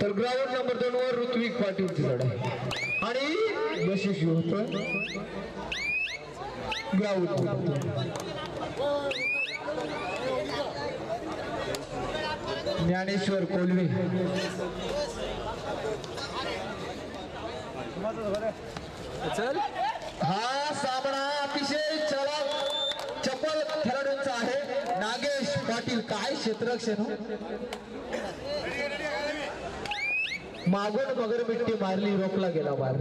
तर ground number दोन वर ऋत्विक पाटीलची लढाई आणि यशस्वी होत ग्राउंड ज्ञानेश्वर कोल्हे चल. हा सामना अतिशय चला चपल खेळाडूंचा आहे. नागेश पाटील काय क्षेत्ररक्षण हो? मागून मगर मिट्टी मारली रोखला गेला बार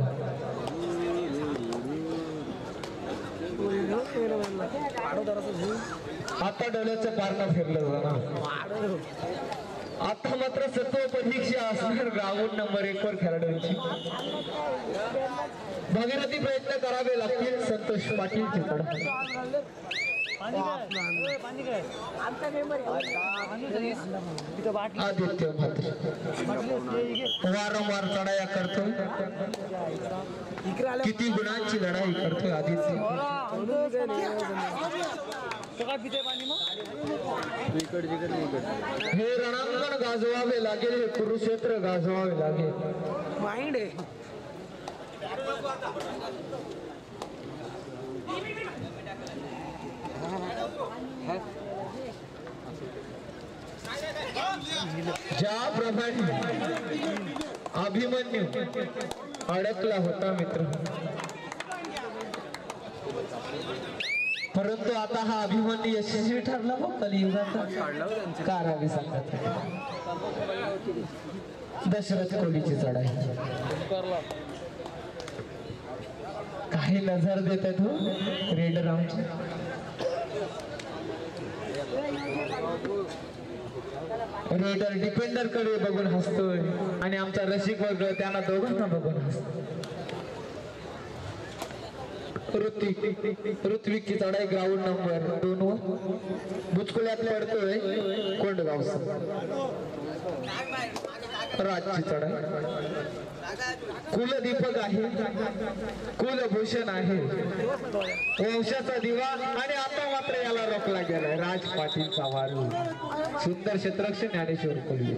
आता डोळ्याचं पारणं फिरलं जाणार आता मात्र सत्व परीक्षा असणार ग्राउंड नंबर एक वर खेळाडूंची. भगीरथी प्रयत्न करावे लागतील संतोष पाटील चित्र आदित्य मात्र वारंवार चढाया करतो किती गुणांची लढाई करतो आदित्य. हे रणांगण गाजवावे लागेल हे कुरुक्षेत्र गाजवावे लागेल. माइंड आहे. ज्याप्रमाणे अभिमन्यू अडकला होता मित्र. परंतु आता हा अभिमन्यू यशस्वी ठरला हो कलियुगाचा. कारावी सांगत दशरथ कोलीची चढाई. काही नजर देत आहेत रेड राऊंड रेडर डिफेंडरकडे बघून हसतोय. आणि आमचा रसिक वर्ग त्यांना दोघांना बघून हसतो ऋत्विक चढाई ग्राउंड नंबर दोन वर. बुचकुल्यात पडतोय सर राजची चढाई कुलदीपक आहे कुलभूषण आहे वंशाचा दिवा आणि आता मात्र याला रोखला गेलाय राज पाटीलचा वारू. सुंदर क्षेत्रक्ष ज्ञानेश्वर कोल्हे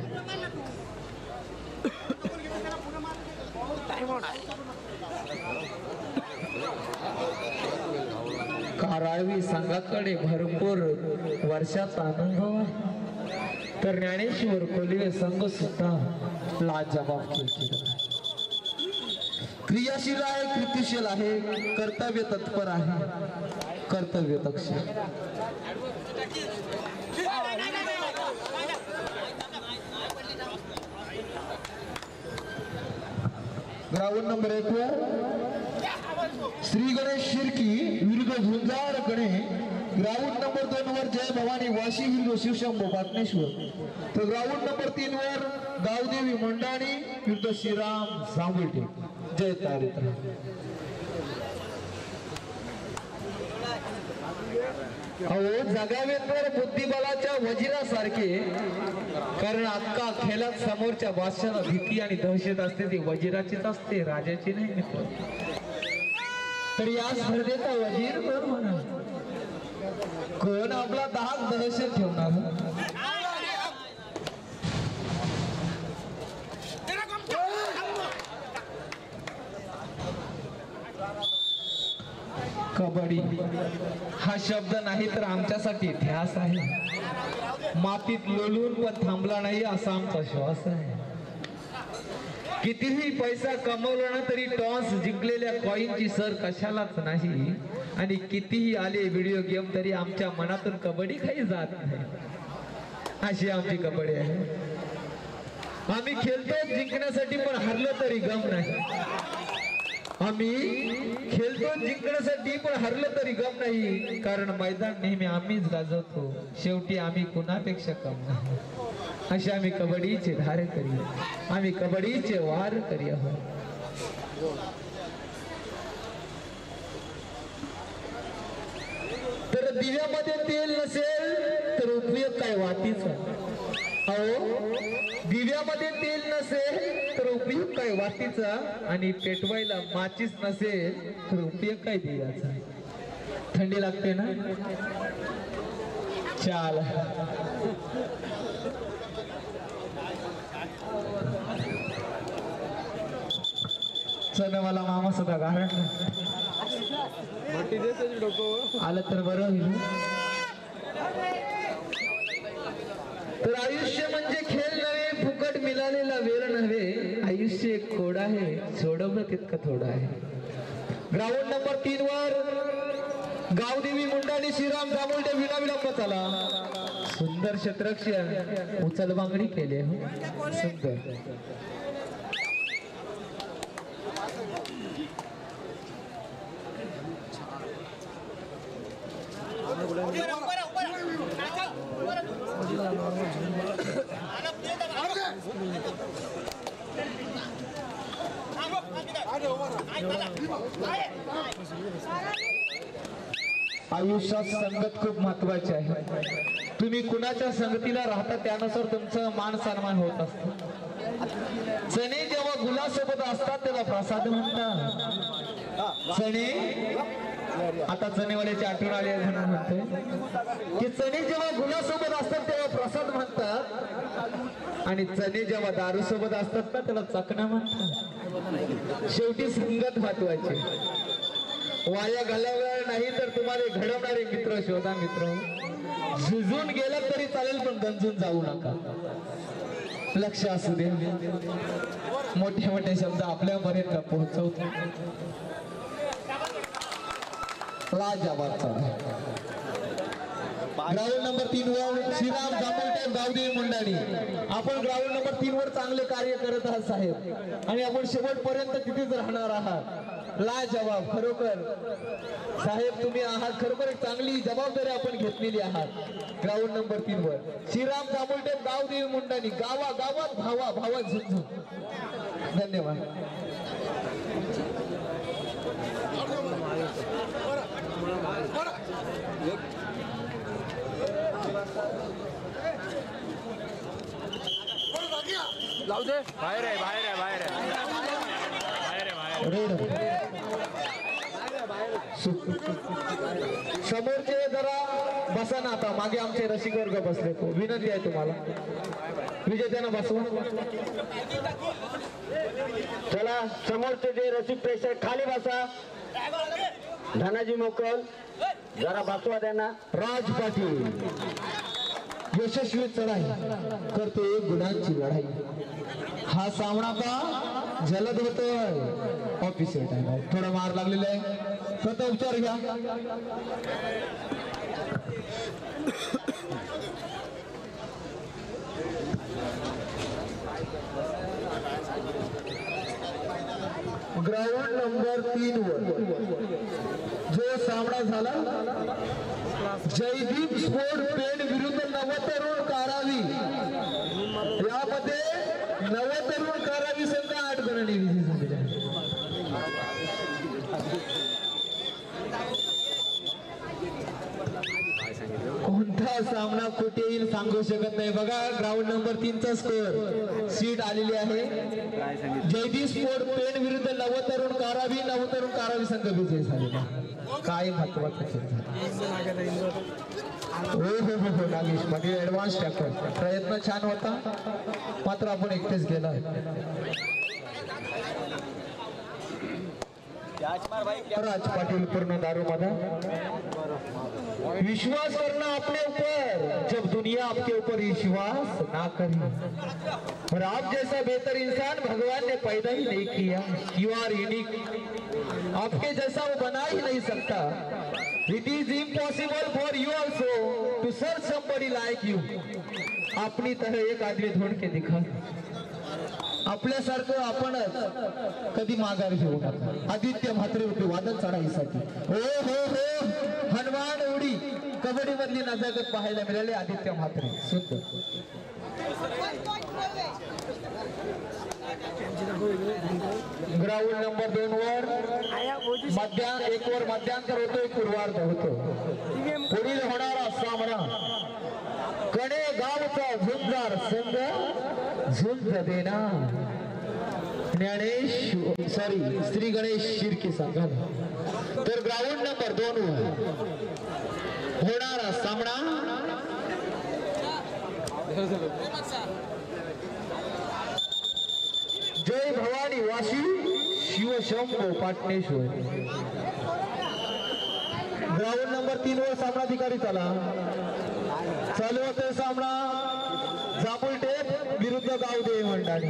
कारावी संघाकडे भरपूर वर्षाचा अनुभव आहे. तर ज्ञानेश्वर कोलिवे संघ सुद्धा लाजबाब खेळ क्रियाशील आहे कृतिशील आहे कर्तव्य तत्पर आहे कर्तव्य दक्ष ग्राउंड नंबर एक वर श्री गणेश शिर्की विरुद्ध झुंजार गणेश ग्राउंड नंबर दोन वर जय भवानी वाशी हिंदू शिवशंभू पाटणेश्वर तर ग्राउंड नंबर तीन वर गावदेवी मंडाणी विरुद्ध श्रीराम जांभुटे जय तारित्र अहो जगावेंद्र बुद्धिबलाच्या वजिरासारखे कारण अक्का खेळात समोरच्या बादशाला भीती आणि दहशत असते ती वजिराचीच असते राजाची नाही मित्र. तर या स्पर्धेचा वजीर म्हणा कोण आपला दहा दहशत ठेवणार? कबड्डी. हा शब्द नाही तर आमच्यासाठी इतिहास आहे. मातीत लोलून पण थांबला नाही असा आमचा श्वास आहे. कितीही पैसा कमवला ना तरी टॉस जिंकलेल्या कॉईनची सर कशालाच नाही. आणि कितीही आले व्हिडिओ गेम तरी आमच्या मनातून कबड्डी काही जात नाही. अशी आमची कबड्डी आहे. आम्ही खेळतो जिंकण्यासाठी पण हरलो तरी गम नाही. आम्ही खेळतो जिंकण्यासाठी पण हरलं तरी गम नाही. कारण मैदान नेहमी आम्हीच गाजवतो. शेवटी आम्ही कुणापेक्षा कम नाही. असे आम्ही कबड्डीचे धार करी. आम्ही कबड्डीचे वार करी आहोत. तर दिव्यामध्ये तेल नसेल तर उपयोग काय वातीचा? अहो दिव्यामध्ये तेल नसेल तर उपयोग काय वातीचा? आणि पेटवायला माचीस नसेल तर उपयोग काय दिव्याचा? थंडी लागते ना? चाल. मला मामा सुद्धा कारण. आलं तर बरं होईल तर आयुष्य म्हणजे खेळ नव्हे फुकट मिळालेला वेळ नव्हे. आयुष्य एक खोड आहे सोडवणं तितकं थोडं आहे. ग्राउंड नंबर तीन वर गावदेवी मुंडाने श्रीराम दामोलटे विडा विडा चला. सुंदर शतरक्ष उचल बांगडी केले हो सुंदर. आयुष्यात संगत खूप महत्वाची आहे. तुम्ही कुणाच्या संगतीला राहता त्यानुसार तुमचं मान सन्मान होत असत. चणे जेव्हा गुलासोबत असतात तेव्हा प्रसाद म्हणतात. चणे आता चणेवाल्याची आठवण आली आहे म्हणून म्हणते. की चणे जेव्हा गुलासोबत असतात तेव्हा प्रसाद म्हणतात. आणि चणे जेव्हा दारू सोबत असतात ना त्याला चकना म्हणतात. शेवटी संगत महत्वाची. वाया घालवणार नाही तर तुम्हाला घडवणारे मित्र शोधा मित्र. झुजून गेलं तरी चालेल पण गंजून जाऊ नका. लक्ष असू दे. मोठे मोठे शब्द आपल्यापर्यंत पोहोचवतो. लाजवाब ग्राउंड नंबर तीन वर श्रीराम दामोलटे गावदेवी मुंडाणी आपण ग्राउंड नंबर तीन वर चांगले कार्य करत आहात साहेब. आणि आपण शेवटपर्यंत तिथेच राहणार आहात. ला जवाब खरोखर. साहेब तुम्ही आहात. खरोखर एक चांगली जबाबदारी आपण घेतलेली आहात. ग्राउंड नंबर तीन वर. श्रीराम दामोलटे गावदेवी मुंडाणी गावा गावात भावा भावात झुंझू. धन्यवाद. जाऊ दे. बाहेर आहे बाहेर आहे बाहेर आहे. बाहेर आहे समोरचे जरा बसा ना आता. मागे आमचे रसिक वर्ग बसले. तो विनंती आहे तुम्हाला. विजेत्यांना बसवा. चला समोरचे जे रसिक प्रेक्षक खाली बसा. धनाजी मोकल. जरा बसवा त्यांना. राज पाटील. यशस्वी चढाई. करतो एक गुणांची लढाई. हा सामना का जलद होतोय. ऑफिसर थोडा मार लागलेला आहे. प्रथम उपचार घ्या. ग्राउंड नंबर तीन वर. सामना झाला. जयदीप स्पोर्ट पेड विरुद्ध नवतरुण कारावी यामध्ये नवतरुण कारावी संघ आठ गणांनी विजय झालेला आहे. कोणता सामना कुठे येईल सांगू शकत नाही. बघा ग्राउंड नंबर तीनचा स्कोर सीट आलेली आहे. जयदीप स्पोर्ट पेन विरुद्ध नवतरुण कारावी नवतरुण कारावी संघ विजय झालेला काय महत्त्वाचा खेळ झाला? हो हो हो हो नागेशमध्ये ऍडव्हान्स टॅकल प्रयत्न छान होता. मात्र आपण एकटेच गेला राज पाटील पूर्ण दारू मध्ये विश्वास करना अपने ऊपर जब दुनिया आपके ऊपर विश्वास ना करे. और आप जैसा बेहतर इंसान भगवान ने पैदा ही नहीं किया. यू आर यूनिक आपके जैसा वो बना ही नहीं सकता. It is impossible for you also to search somebody like you अपनी तरह एक आदमी ढूंढ के दिखा. आपल्यासारखं आपणच कधी माघार घेऊ नका. आदित्य म्हात्रे रूपी वादन चढाईसाठी हो हो हो. हनुमान उडी. कबड्डी मधली नजाकत पाहायला मिळाली आदित्य म्हात्रे. सुंदर. ग्राउंड नंबर दोन वर. मध्यान एक वर मध्यांतर होतो एक पूर्वार्ध होतो पुढील होणारा सामना कणे गावचा झुंजार संघ झुंज देना ज्ञानेश सॉरी श्री गणेश शिर्के संघाला तर ग्राउंड नंबर दोन वर. होणारा सामना. जय भवानी वाशी शिवशंभो पाटणेश्वर. ग्राउंड नंबर तीन वर सामनाधिकारी चला. चालू होते सामना. जांभूळ टेप विरुद्ध गावदे मंडळी.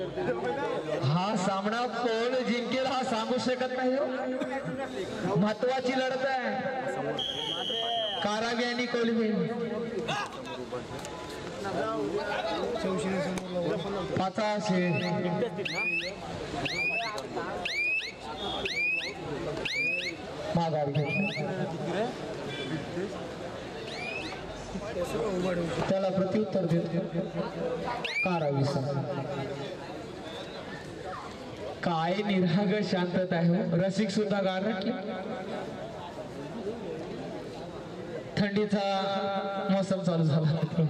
हा, सामना कोण जिंकेल हा सांगू शकत नाही हो. महत्वाची लढत आहे कारावी आणि कोलवी पाचाशे माघार त्याला प्रत्युत्तर देत कारावी काय निराग शांतता आहे हो. रसिक सुद्धा गार थंडीचा मोसम चालू झाला.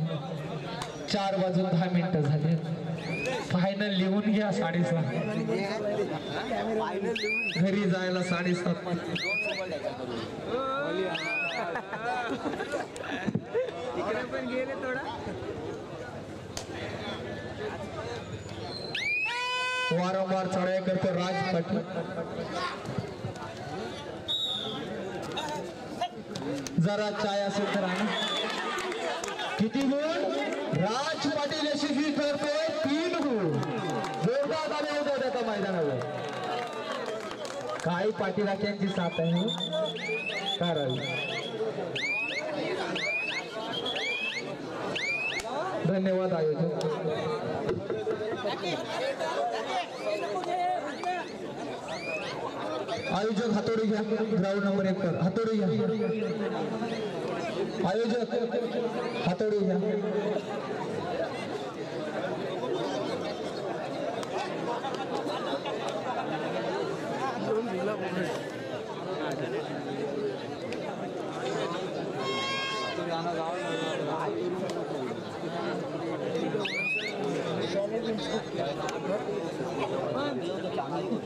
चार वाजून दहा मिनिटं झाले. फायनल लिहून घ्या साडेसहा. घरी जायला साडेसात इकडे पण गेले थोडा. वारंवार चढाई करतो राज पाटील. जरा चाय असेल तर आणा किती गुण? राज पाटील यशस्वी करतोय तीन गुण. जोरदार आले होते त्याच्या मैदानावर. काही पाटीलाक्यांची साथ आहे. कारण धन्यवाद आयोजक. आयोजक हातोडी घ्या. ग्राउंड नंबर एक वर हातोडी घ्या. आयोजक हातोडी घ्या. सरपंच त्याचा काय मार्ग आहे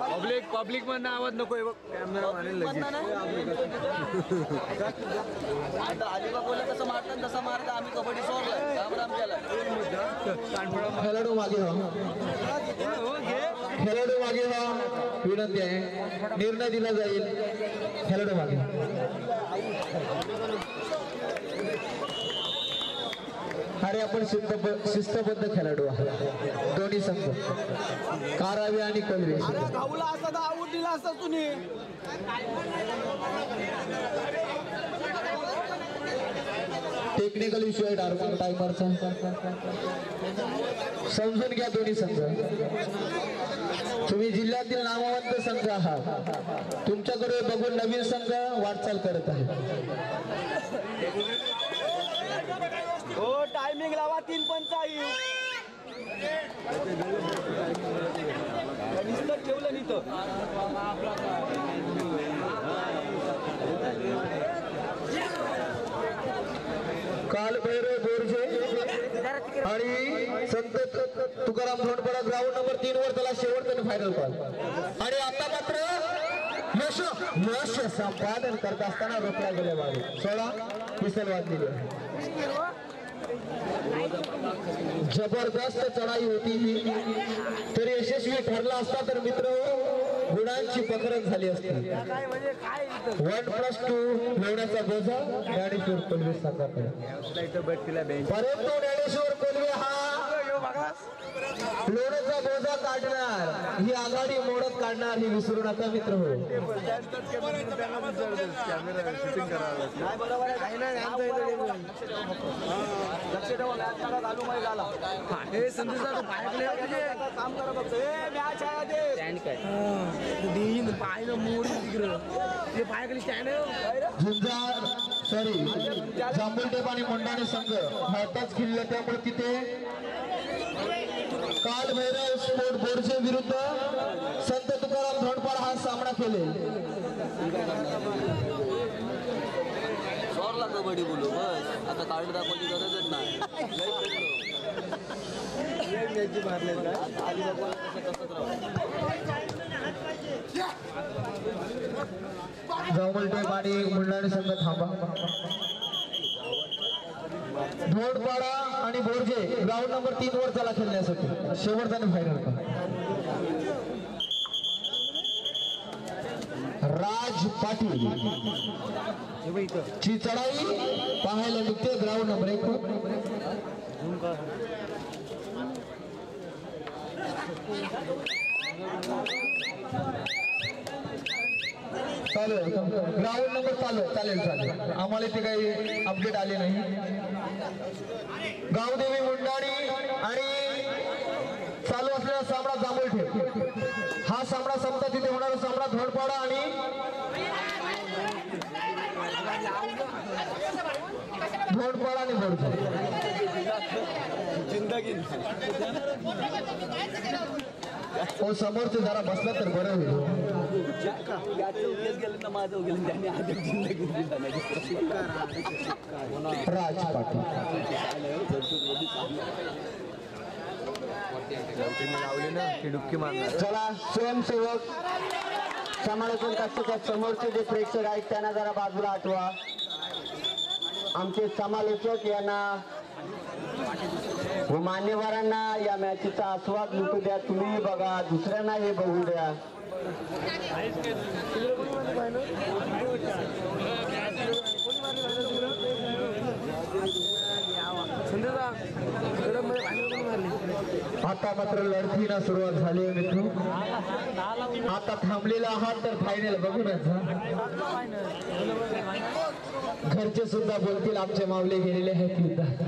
पब्लिक पब्लिक मधनं आवाज नकोय बघ. कॅमेरा मारेल आता अलिबाग बोलला कसं मारतात तसा मार्ग आम्ही कबड्डी सोडलाय. रामराम खेळाडू मागे खेळाडू मागे व्हा. विनंती आहे. निर्णय दिला जाईल. खेळाडू मागे अरे आपण शिस्तब- शिस्तबद्ध खेळाडू आहात. दोन्ही संघ. कारावी आणि कोलवे. भाऊला असं तर आऊट दिला असता तुम्ही. टेक्निकल इश्यू आहे टार्गेट टायमरचा. समजून घ्या दोन्ही संघ. तुम्ही जिल्ह्यातील नामवंत संघ आहात. तुमच्याकडे बघून नवीन संघ वाटचाल करत आहे. हो टायमिंग लावा तीन पंचाई निसतं ठेवलं नि काल भैरव बोरजे आणि संत तुकाराम धोंडपडा ग्राउंड नंबर तीन वर त्याला शेवटचा फायनल पाहिजे आणि आता मात्र यश यश संपादन करत असताना रोखला गेल्या मागे. सोळा पिसल वाजलेली जबरदस्त चढाई होती ही. तर यशस्वी ठरला असता तर मित्र गुणांची पकरत झाली असती. वन प्लस टू मिळवण्याचा बोजा ज्ञानेश्वर कोल्हे संघाकडे परंतु ज्ञानेश्वर कोल्हे हा लोण्याचा बोजा काढणार. ही आघाडी मोडत काढणार ही विसरू नका मित्र हो. हे पायनं मोडी तिकडं. ते पायाकडे स्टँड आहे. झुंजार सॉरी जांभुलटेप आणि मंडाणे संघ भारताच खेळले त्यामुळे तिथे काल भैरव स्पोर्ट बोर्डचे विरुद्ध संत तुकाराम धोंडपाड हा सामना केले. शॉरला कबड्डी बोलू बस. आता कार्ड दाखवायची गरजच नाही. लय खेळलो. आता अलिबागला आणि मंडाणे संघ थांबा. धोडपाडा आणि बोर्जे ग्राउंड नंबर तीन वर चला खेळण्यासाठी. शेवटचा फायनल का राज पाटील. ची चढाई पाहायला निघते ग्राउंड नंबर एक चालू चालेल. ग्राउंड नंबर चालू चालेल चालेल. आम्हाला इथे काही अपडेट आले नाही. गावदेवी मुंडाणी आणि चालू असलेला सामना जांभूळ हा सामना संपता तिथे होणारा सामना धोडपाडा आणि धोडपाडा आणि बोडचे हो समोरचे जरा बसला तर बरं होईल. राज पाटील. चला स्वयंसेवक समालोचन कक्षाच्या समोरचे जे प्रेक्षक आहेत त्यांना जरा बाजूला आठवा. आमचे समालोचक यांना व मान्यवरांना या मॅचचा आस्वाद लुटू द्या. तुम्ही बघा दुसऱ्यांना हे बघू द्या संदेश दादा, इकडं मध्ये भांडण कोणी मारली? आता मात्र लढतीला सुरुवात झाली आहे मित्र. आता थांबलेला आहात तर फायनल बघूनच हा. घरचे सुद्धा बोलतील आमचे मावले गेलेले आहेत युद्धात.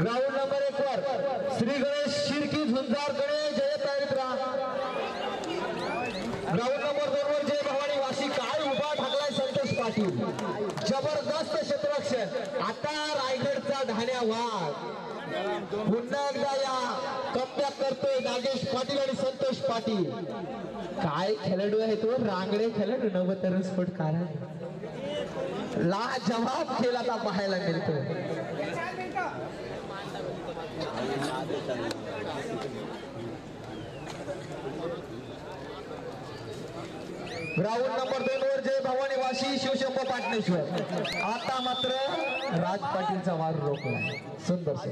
ग्राउंड नंबर एक वर श्री गणेश शिर्की झुंजार गणेश जय आहेत ग्राउंड नंबर दोन वर जय भवानी वाशी काय उभा ठाकलाय संतोष पाटील. जबरदस्त क्षेत्ररक्षण. आता रायगड ढाण्या वाघ पुन्हा एकदा या कमबॅक करतोय नागेश पाटील आणि संतोष पाटील. काय खेळाडू आहे तो? रांगडे खेळाडू नवतरण स्फोटकार ला जवाब खेळ आता पाहायला मिळतो ग्राउंड नंबर दोन वर जय भवानी वाशी शिवशंभ पाटणेश्वर. आता मात्र राज पाटीलचा वार रोखला सुंदर आहे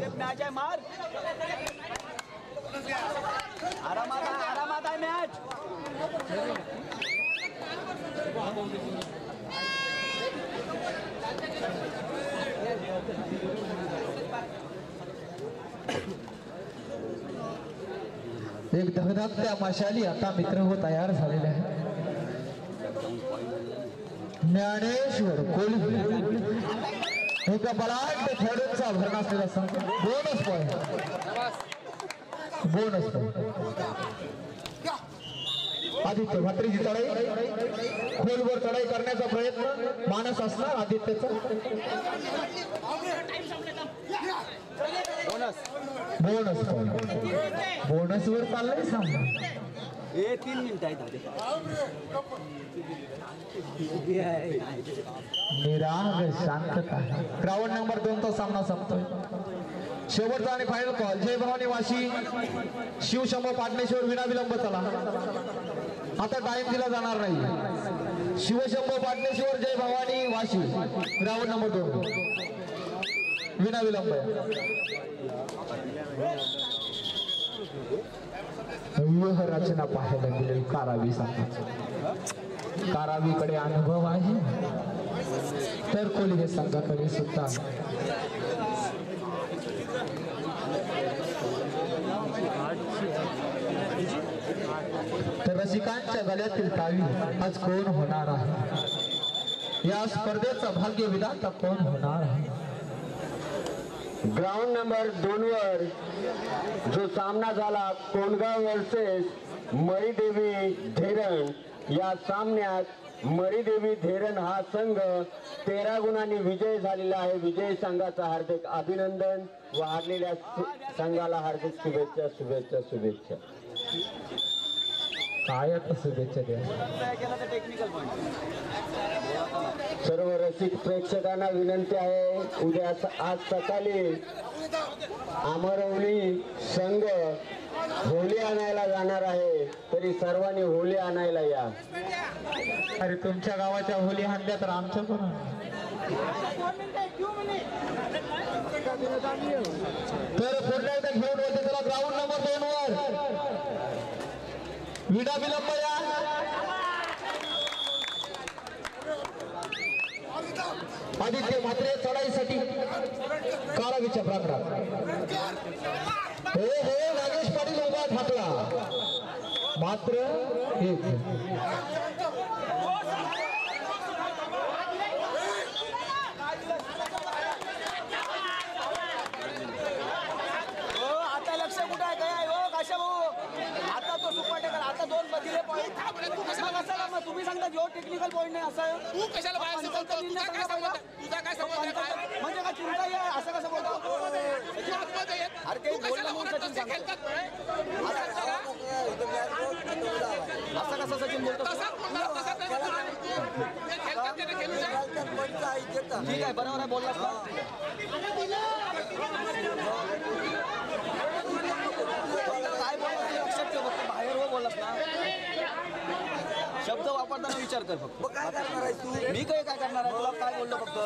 आरामात मॅच एक धगधगत्या माशाली आता मित्र हो तयार झालेले आहे ज्ञानेश्वर कोल्हे एका बलाढ्य खेळाडूंचा भरणा असलेला संघ. Bonus point bonus point Aditya भात्रीची चढाई. खोलवर चढाई करण्याचा प्रयत्न. मानस असणार आदित्यचा. बोनस पॉईंट बोनस वर चाललंय सामना. हे तीन मिनिटं आहेत निराग शांतता ग्राउंड नंबर दोन तो सामना संपतोय. शेवटचा आणि फायनल कॉल जय भवानी वाशी. शिवशंभ पाटणेश्वर विना विलंब चला. आता टाइम दिला जाणार नाही. शिवशंभ पाटणेश्वर जय भवानी वाशी. ग्राउंड नंबर दोन. विना विलंब व्यूह रचना पाहायला मिळेल कारावी संघाची कारावीकडे अनुभव आहे. तर कोलिगे संघाकडे सुद्धा. तर आज कोण होणार या भाग्य विधाता आहे? ग्राउंड नंबर दोन वर जो सामना झाला कोंडगाव वर्सेस मरीदेवी धेरण या सामन्यात मरीदेवी धेरण हा संघ तेरा गुणांनी विजय झालेला आहे. विजय संघाचा हार्दिक अभिनंदन. व हारलेल्या संघाला हार्दिक शुभेच्छा शुभेच्छा शुभेच्छा. काय आता शुभेच्छा द्या? सर्व रसिक प्रेक्षकांना विनंती आहे उद्या आज सकाळी आमरवली संघ होली आणायला जाणार आहे तरी सर्वांनी होली आणायला या. अरे तुमच्या गावाच्या होली हाणल्या तर आमच्या पण. तर पुढल्या एकदा घेऊन होते त्याला ग्राउंड नंबर दोन वर. विडा विलंब या. आदित्य म्हात्रे चढाईसाठी कारावीच्या प्रांगणात. हो हो नागेश पाटील उभा ठाकला मात्र एक हो आता लक्ष कुठं आहे काय आहे? हो काशा भाऊ आता तो सुपर टेकर आता दोन बदिले पॉईंट मग असाला मग तुम्ही सांगता जो टेक्निकल पॉईंट नाही असं तू कशाला बाहेर समजतो? तुझा काय संबंध तुझा काय संबंध आहे? म्हणजे काय चिंता आहे? असं कसं बोलतो. अरे ते तू कशाला बोलणं बोलत म्हणून सचिन खेळतात बरं? असं कसं सचिन बोलतो तसाच बोलणार, तसाच नाही. बोलणार. ते खेळतात त्याने खेळू द्या. ठीक आहे बरोबर आहे बोललास ना काय बोललास ते लक्षात ठेव फक्त बाहेर हो बोललास ना वापरताना विचार कर फक्त. काय करणार आहे तू? मी काय काय करणार आहे? तुला काय बोललो फक्त?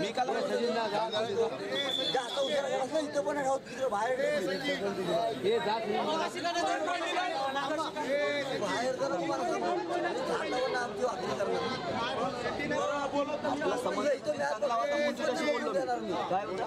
मी काल संबंध इथं म्हणून तुझ्याशी बोललो मी. काय बोलला?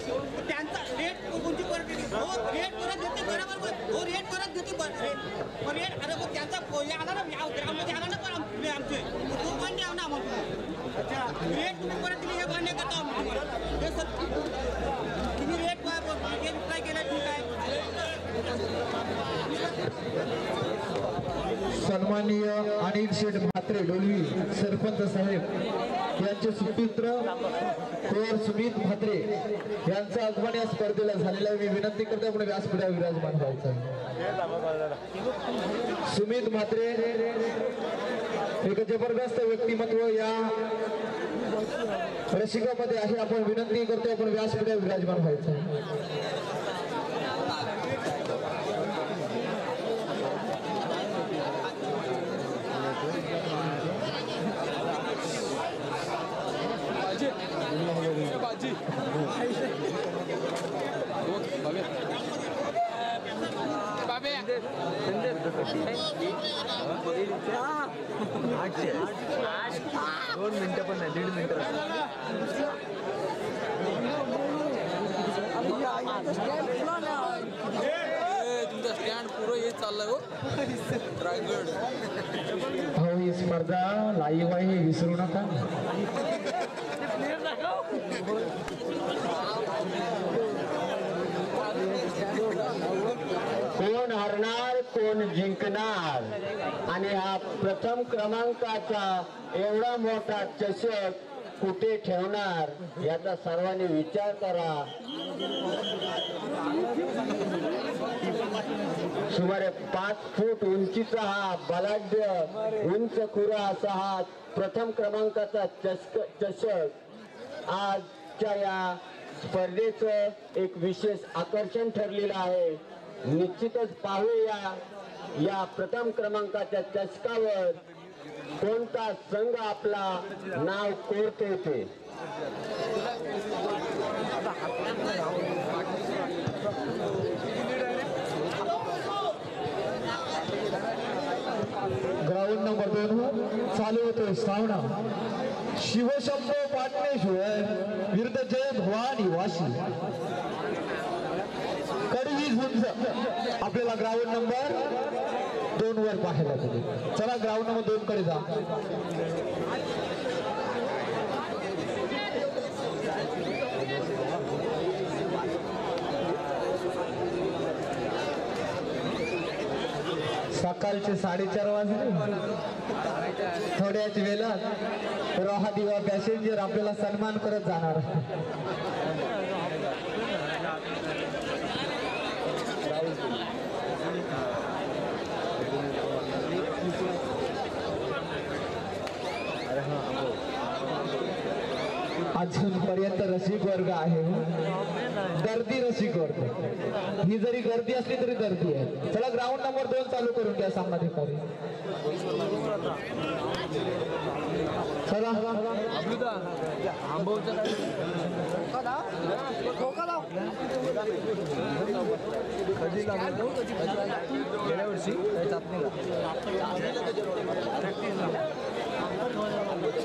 त्यांचा रेट कोणती परत देते हो रेट परत देते बरोबर हो रेट परत देते रेट अरे मग त्यांचा आला ना या ग्राममध्ये आला ना पण आमचे. तो पण आहे ना आम्हाला. रेट तुम्ही परत दिली हे मान्य करतो आम्ही हे सर तुम्ही रेट हे रिप्लाय केला ठीक आहे सन्माननीय अनिल शेठ म्हात्रे डोलवी सरपंच साहेब यांचे सुपुत्र कोर सुमित म्हात्रे यांचा आगमन या स्पर्धेला झालेला आहे. मी विनंती करते आपण व्यासपीठा विराजमान व्हायचं सुमित म्हात्रे एक जबरदस्त व्यक्तिमत्व या रसिकामध्ये आहे. आपण विनंती करतो आपण व्यासपीठा विराजमान व्हायचं बाबे दोन मिनिटं पण नाही दीड मिनिटं तुमचा स्टँड पुरं हे चाललंय हो भाऊ ही स्पर्धा लाईव्ह आहे विसरू नका कोण हरणार कोण जिंकणार? आणि हा प्रथम क्रमांकाचा एवढा मोठा चषक कुठे ठेवणार? याचा सर्वांनी विचार करा. सुमारे पाच फूट उंचीचा हा बलाढ्य उंच खुरा असा हा प्रथम क्रमांकाचा चषक चषक. आजच्या या स्पर्धेचं एक विशेष आकर्षण ठरलेलं आहे. निश्चितच पाहूया या प्रथम क्रमांकाच्या चषकावर कोणता संघ आपला नाव कोरते ते ग्राउंड नंबर दोन चालू होतोय सावना. शिवशंभो पाटणेश्वर विरुद्ध जय भवानी वाशी कडवी झुंज. आपल्याला ग्राउंड नंबर दोन वर पाहायला मिळेल. चला ग्राउंड नंबर दोन कडे जा. सकाळचे साडेचार वाजले. थोड्याच वेळात रोहा दिवा पॅसेंजर आपल्याला सन्मान करत जाणार. अजूनपर्यंत रसिक वर्ग आहे हो. गर्दी रसिक वर्ग. ही जरी गर्दी असली तरी गर्दी आहे. चला ग्राउंड नंबर दोन चालू करून घ्या सामनाधिकारी चला. गेल्या वर्षी काही चाचणीला चला जाऊ चला हे तुला तिथं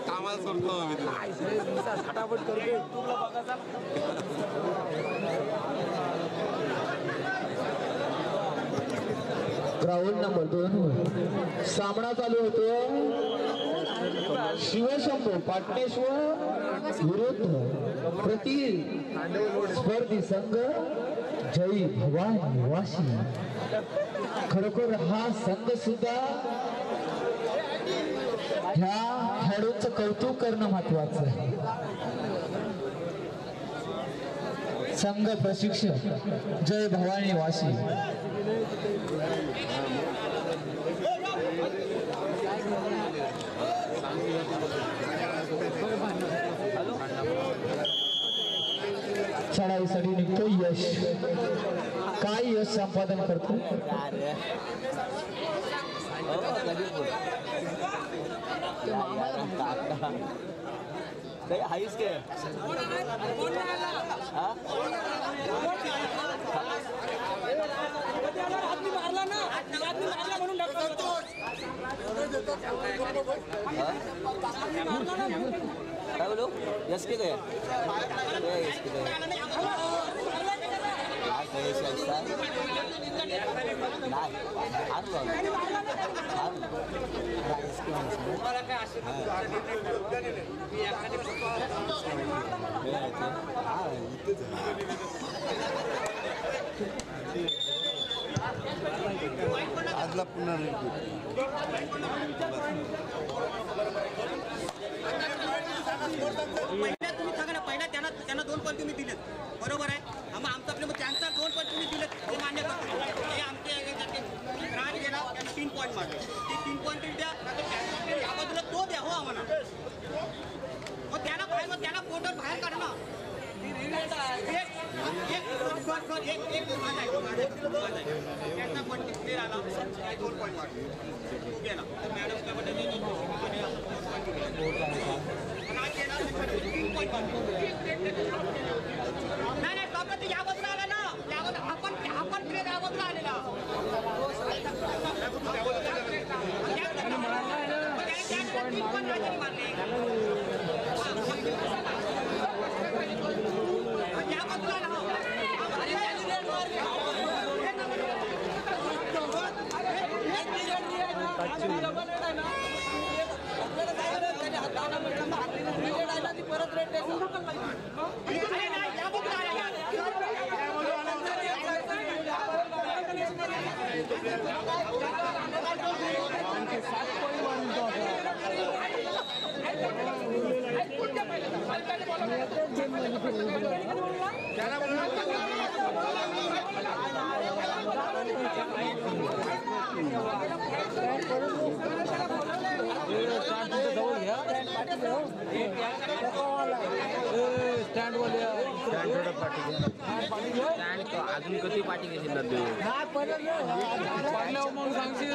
कामाला सोडतो मी तुला. फटाफट करते तुला बघा ग्राउंड नंबर दोन सामना चालू होतो. शिवशंभू पाटणेश्वर विरुद्ध प्रति स्पर्धी संघ जय भवानी वाशी खरोखर हा संघ सुद्धा ह्या खेळाडूंचं कौतुक करणं महत्वाचं आहे. संघ प्रशिक्षक जय भवानी वाशी चढाईसाठी निघतो यश काय यश संपादन करतो काही काय काय बोलू यस के गया यस के गया यस आजला पुन्हा पहिल्या तुम्ही सांगा ना पहिल्या त्यांना त्यांना दोन पॉईंट तुम्ही दिलेत. बरोबर आहे? हा, मग आमचं आपले मग त्यांचा दोन पॉईंट तुम्ही दिलेत. ते मान्य करतो हे आमचे राज गेला त्यांनी तीन पॉईंट मारले ते तीन पॉईंट द्या या बाजूला तो द्या हो आम्हाला. मग त्याला बाहेर मग त्याला पोटर बाहेर काढा ना. हे- एक सर सर एक एक पण क्लिअर आला दोन पॉईंट वाढले तू गेला तर मॅडम काय म्हणते, नाही, नाही, नाही. आणि आज गेला तर तीन point वाढले. नाही नाही बाबा ते या बाजूला आला ना या बाजूला हा पण हा पण प्लेअर या बाजूला आलेला तीन पण राजाने मारले या बाजूला आला अरे नाही या बाजूला आला अजून कधी पाठी घेशील ना तू मग सांगशील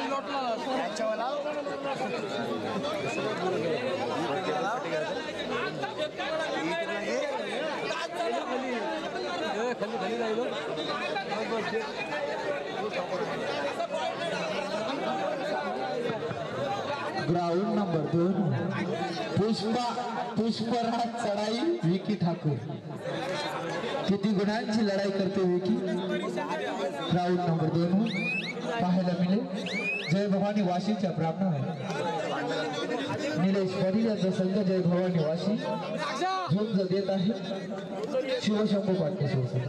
ग्राउंड नंबर दोन पुष्पा पुष्पराज चढाई विकी ठाकूर. किती गुणांची लढाई करते विकी? राऊंड नंबर दोन पाहायला मिळेल. जय भवानी वाशीच्या ब्राह्मण. निलेश पाटील यांचा संघ जय भवानी वाशी. झुंज देत आहे. शिवशंभू पाटील शिवसंघ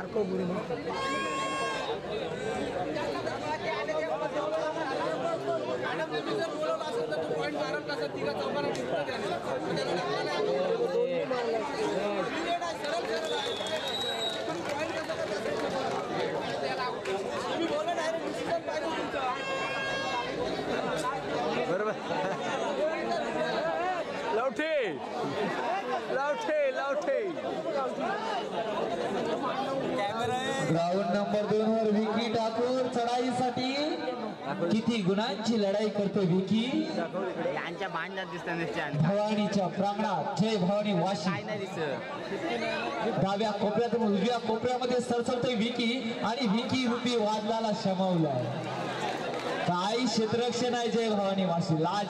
का? बारको बरोबर. लवठे. लवठे लवठे ग्राउंड नंबर दोन वर विकी ठाकूर. चढाईसाठी किती गुणांची लढाई करतो विकी? यांच्या दिसत भवानीच्या प्रांगणात. जय भवानी वाशी. डाव्या कोपऱ्यातून उजव्या कोपऱ्यामध्ये सरसरतोय विकी आणि विकी रूपी वादलाला शमवलाय. काही क्षेत्ररक्षण आहे जय भवानी वाशी. लाल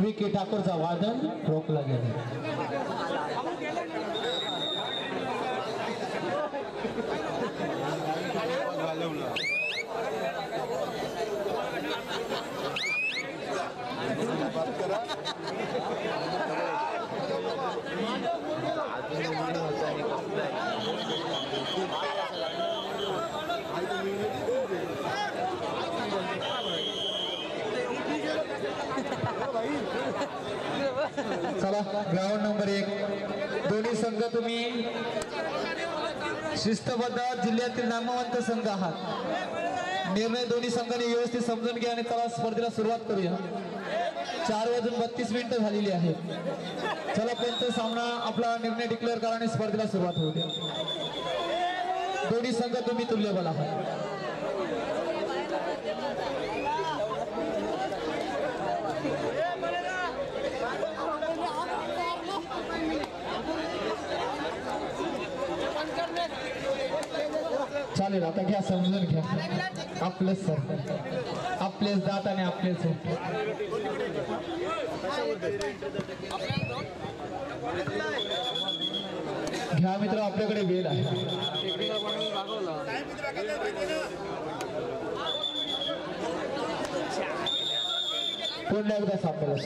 विकी ठाकूरचा वादन रोखला गेला. चला ग्राउंड नंबर एक. दोन्ही संघ तुम्ही शिस्तबद्ध जिल्ह्यातील नामवंत संघ आहात. निर्णय दोन्ही संघाने व्यवस्थित समजून घ्या आणि चला स्पर्धेला सुरुवात करूया. चार वाजून बत्तीस मिनिटं झालेली आहेत. चला पंच सामना आपला निर्णय डिक्लेअर करा आणि स्पर्धेला सुरुवात होऊ द्या. दोन्ही संघ तुम्ही तुल्यबल आहात. चालेल आता घ्या समजून घ्या. आपलेच सर. आपलेच दात आणि आपलेच होत घ्या मित्र आपल्याकडे वेळ आहे. पुन्हा एकदा सापडेल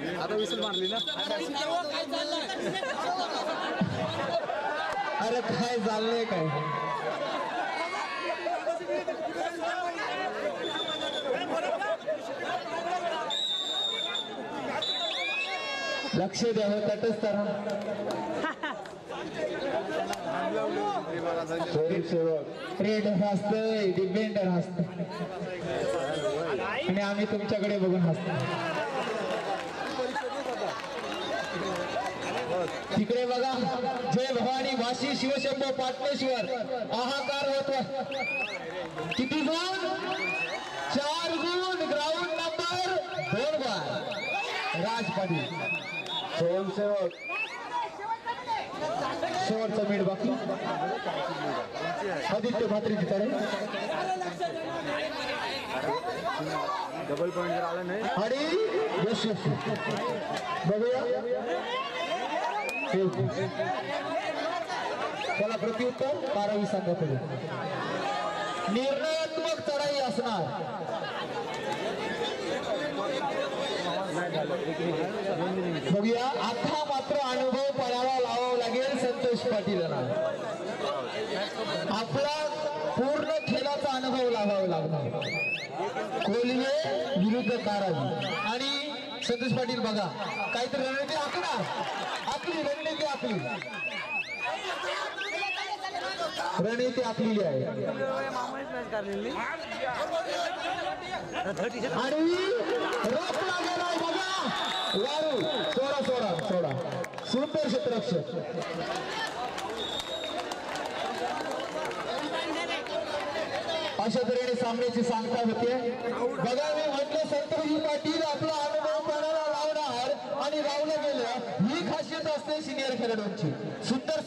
आता विसल मारली ना? अरे काय चाललंय काय? लक्ष द्या तटस्थ राहा स्वयंसेवक रेड डिपेंडर हसत आणि आम्ही तुमच्याकडे बघून हसतो तिकडे बघा जय भवानी वाशी शिवशंभो पाटणेश्वर. आहाकार होत किती गुण? चार गुण ग्राउंड नंबर दोन बार. राज पाटील स्वयंसेवक शेवटचा मीठ बाकी. आदित्य भात्री तिकडे डबल पॉईंट जर आला नाही आणि यशस्वी. बघूया. त्याला प्रत्युत्तर बारावी सांगत निर्णयात्मक चढाई असणार. बघूया आता मात्र अनुभव पणाला लावावा लागेल संतोष पाटील आपला पूर्ण खेळाचा अनुभव लावावा लागणार. कोल्हे विरुद्ध कारावी आणि संतोष पाटील बघा. काहीतरी रणनीती आखणार आपली रणनीती आपली रणनीती आखलेली आहे. आणि रोखला गेलाय बघा. वारू सोडा सोडा सोडा. सुंदर क्षेत्ररक्षक. अशा तऱ्हेने सामन्याची सांगता होते. बघा मी म्हटलं संतोषी पाटील आपला अनुभव कोणाला लावणार? आणि लावलं गेलं. ही खासियत असते सिनियर खेळाडूंची. सुंदर